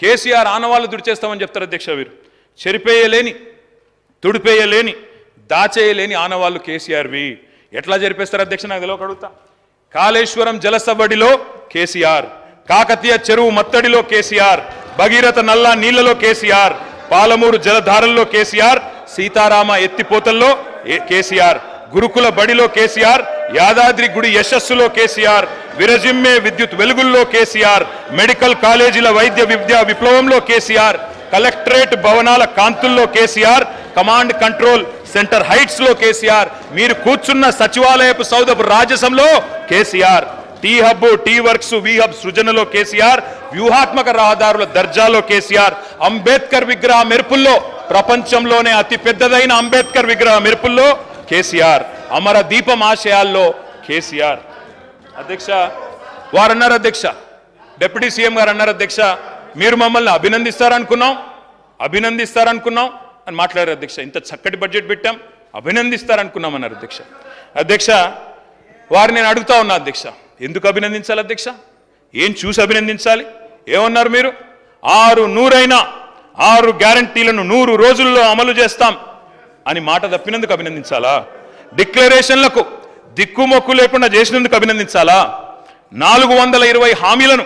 కేసీఆర్ ఆనవాళ్ళు దుడిచేస్తామని చెప్తారు అధ్యక్ష వీరు. చెరిపేయలేని తుడిపేయలేని దాచేయలేని ఆనవాళ్ళు కేసీఆర్వి. ఎట్లా జరిపేస్తారు అధ్యక్ష? నాకు తెలియక అడుగుతా. కాళేశ్వరం జలసవ్వడిలో కేసీఆర్ కాకతీయ చెరువు మత్తడిలో కేసీఆర్ భగీరథ నల్లా నీళ్ళలో కేసీఆర్ పాలమూరు జలధారల్లో కేసీఆర్ సీతారామ ఎత్తిపోతల్లో కేసీఆర్ గురుకుల బడిలో కేసీఆర్ యాదాద్రి గుడి యశస్సులో కేసీఆర్ విరజిమ్మే విద్యుత్ వెలుగుల్లో కేసీఆర్ మెడికల్ కాలేజీల వైద్య విద్యా విప్లవంలో కేసీఆర్ కలెక్టరేట్ భవనాల కాంతుల్లో కేసీఆర్ కమాండ్ కంట్రోల్ సెంటర్ హైట్స్లో కేసీఆర్ మీరు కూర్చున్న సచివాలయపు సౌదపు రాజసంలో KCR T hub T works we hub సృజనలో KCR వ్యూహాత్మక రహదారుల దర్జాలో కేసీఆర్ అంబేద్కర్ విగ్రహ మెరుపుల్లో ప్రపంచంలోనే అతి పెద్దదైన అంబేద్కర్ విగ్రహ మెరుపుల్లో కేసీఆర్. అమర దీపం ఆశయాల్లో కేసీఆర్. అధ్యక్ష వారు అన్నారు అధ్యక్ష డిప్యూటీ సీఎం గారు అన్నారు అధ్యక్ష మీరు మమ్మల్ని అభినందిస్తారనుకున్నాం అభినందిస్తారనుకున్నాం అని మాట్లాడారు అధ్యక్ష. ఇంత చక్కటి బడ్జెట్ పెట్టాం అభినందిస్తారనుకున్నాం అన్నారు అధ్యక్ష. అధ్యక్ష వారు నేను అడుగుతా ఉన్నా అధ్యక్ష ఎందుకు అభినందించాలి అధ్యక్ష? ఏం చూసి అభినందించాలి? ఏమన్నారు మీరు? ఆరు నూరైనా ఆరు గ్యారంటీలను నూరు రోజుల్లో అమలు చేస్తాం అని మాట తప్పినందుకు అభినందించాలా? డిక్లరేషన్లకు దిక్కుమొక్కు లేకుండా చేసినందుకు అభినందించాలా? నాలుగు వందల ఇరవై హామీలను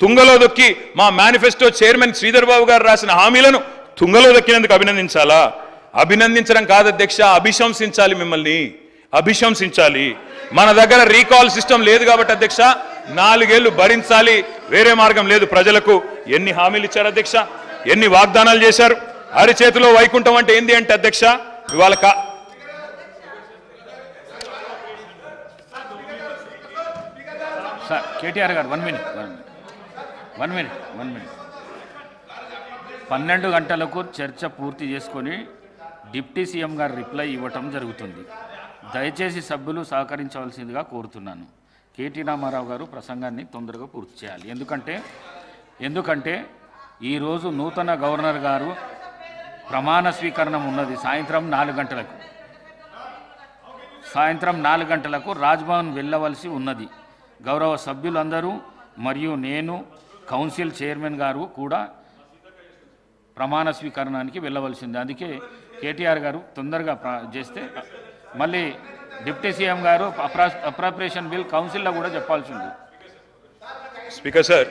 తుంగలో దొక్కి మా మేనిఫెస్టో చైర్మన్ శ్రీధర్ బాబు గారు రాసిన హామీలను తుంగలో దొక్కినందుకు అభినందించాలా? అభినందించడం కాదు అధ్యక్ష అభిశంసించాలి మిమ్మల్ని. అభిశంసించాలి. మన దగ్గర రీకాల్ సిస్టమ్ లేదు కాబట్టి అధ్యక్ష నాలుగేళ్ళు భరించాలి. వేరే మార్గం లేదు ప్రజలకు. ఎన్ని హామీలు ఇచ్చారు అధ్యక్ష? ఎన్ని వాగ్దానాలు చేశారు? అరిచేతిలో వైకుంఠం అంటే ఏంది అంటే అధ్యక్ష ఇవాళ కా sir KTR garu one minute one minute one minute one minute పన్నెండు గంటలకు చర్చ పూర్తి చేసుకొని డిప్టీ సీఎం గారు రిప్లై ఇవ్వటం జరుగుతుంది. దయచేసి సభ్యులు సహకరించవలసిందిగా కోరుతున్నాను. కేటీ రామారావు గారు ప్రసంగాన్ని తొందరగా పూర్తి చేయాలి. ఎందుకంటే ఎందుకంటే ఈరోజు నూతన గవర్నర్ గారు ప్రమాణ స్వీకరణం ఉన్నది సాయంత్రం నాలుగు గంటలకు. సాయంత్రం నాలుగు గంటలకు రాజ్భవన్ వెళ్ళవలసి ఉన్నది. గౌరవ సభ్యులందరూ మరియు నేను కౌన్సిల్ చైర్మన్ గారు కూడా ప్రమాణ స్వీకరణానికి వెళ్ళవలసింది అందుకే కేటీఆర్ గారు తొందరగా చేస్తే మళ్ళీ డిప్యూటీ సీఎం గారు అప్రా అప్రాప్రియేషన్ బిల్ కౌన్సిల్లో కూడా చెప్పాల్సి ఉంది speaker sir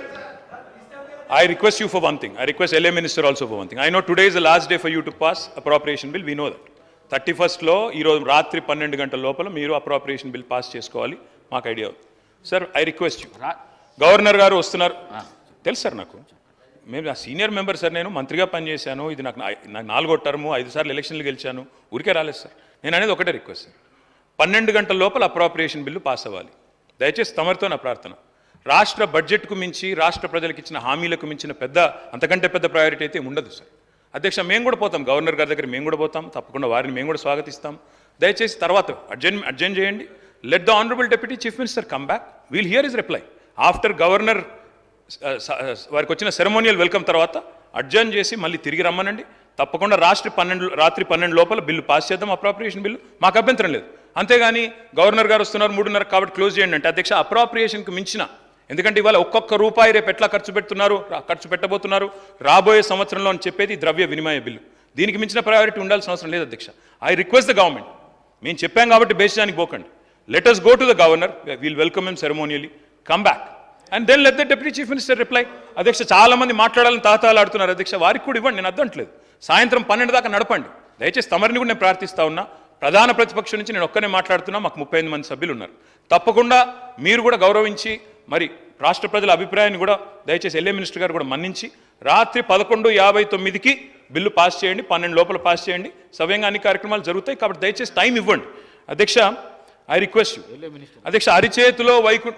I request you for one thing. I request LA Minister also for one thing. I know today is the last day for you to pass appropriation bill. We know that. Thirty ఫస్ట్లో ఈరోజు రాత్రి పన్నెండు గంటల లోపల మీరు appropriation bill pass చేసుకోవాలి మాకు idea ఉంది sir I request you governor garu వస్తున్నారు. తెలుసు సార్ నాకు. మేము నా సీనియర్ మెంబర్ సార్ నేను మంత్రిగా పనిచేశాను. ఇది నాకు నాలుగో టర్ము ఐదు సార్లు ఎలక్షన్లు గెలిచాను. ఊరికే రాలేదు సార్. నేను అనేది ఒకటే రిక్వెస్ట్ సార్. పన్నెండు గంటల లోపల అప్రాప్రియేషన్ బిల్లు పాస్ అవ్వాలి. దయచేసి తమరితో నా ప్రార్థన. రాష్ట్ర బడ్జెట్కు మించి రాష్ట్ర ప్రజలకు ఇచ్చిన హామీలకు మించిన పెద్ద అంతకంటే పెద్ద ప్రయారిటీ అయితే ఉండదు సార్. అధ్యక్ష మేము కూడా పోతాం. గవర్నర్ గారి దగ్గర మేము కూడా పోతాం. తప్పకుండా వారిని మేము కూడా స్వాగతిస్తాం. దయచేసి తర్వాత అర్జెంట్ అర్జెంట్ చేయండి. Let the honourable deputy chief minister come back we'll hear his reply after governor వారికి వచ్చిన సెరమోనియల్ వెల్కమ్ తర్వాత అడ్జర్న్ చేసి మళ్ళీ తిరిగి రమ్మనండి. తప్పకుండా రాష్ట్ర పన్నెండు రాత్రి పన్నెండు లోపల బిల్లు పాస్ చేద్దాం. అప్రాప్రియేషన్ బిల్లు మాకు అభ్యంతరం లేదు. అంతేగాని గవర్నర్ గారు వస్తున్నారు మూడున్నర కాబట్టి క్లోజ్ చేయండి అంటే అధ్యక్ష అప్రాప్రియేషన్కి మించిన. ఎందుకంటే ఇవాళ ఒక్కొక్క రూపాయి రేపు ఎట్లా ఖర్చు పెడుతున్నారు? ఖర్చు పెట్టబోతున్నారు. రాబోయే సంవత్సరంలో అని చెప్పేది ద్రవ్య వినిమయ బిల్లు దీనికి మించిన ప్రయారిటీ ఉండాల్సిన అవసరం లేదు అధ్యక్ష. ఐ రిక్వెస్ట్ ద గవర్నమెంట్ మేము చెప్పాం కాబట్టి బేసిజానికి పోకండి. Let us go to the governor we'll welcome him ceremonially come back and then let the deputy chief minister reply అధ్యక్ష చాలా మంది మాట్లాడాలని తాతాలాడుతున్నారు అధ్యక్ష వారికి కూడా ఇవ్వండి. నేను అద్దంటలేదు. సాయంత్రం పన్నెండు దాకా నడపండి. దయచేసి తమరిని కూడా నేను ప్రార్థిస్తా ఉన్నా. ప్రధాన ప్రతిపక్షం నుంచి నేను ఒక్కనే మాట్లాడుతున్నా. మాకు ముప్పై ఐదు మంది సభ్యులు ఉన్నారు. తప్పకుండా మీరు కూడా గౌరవించి మరి రాష్ట్ర ప్రజల అభిప్రాయాన్ని కూడా దయచేసి ఎల్ఏ మినిస్టర్ గారు కూడా మన్నించి రాత్రి పదకొండు యాభై తొమ్మిదికి బిల్లు పాస్ చేయండి. పన్నెండు లోపల పాస్ చేయండి. సవ్యంగా అన్ని కార్యక్రమాలు జరుగుతాయి. కాబట్టి దయచేసి టైం ఇవ్వండి. అధ్యక్ష ఐ రిక్వెస్ట్ యూ అధ్యక్ష అరిచేతిలో వైకుంఠ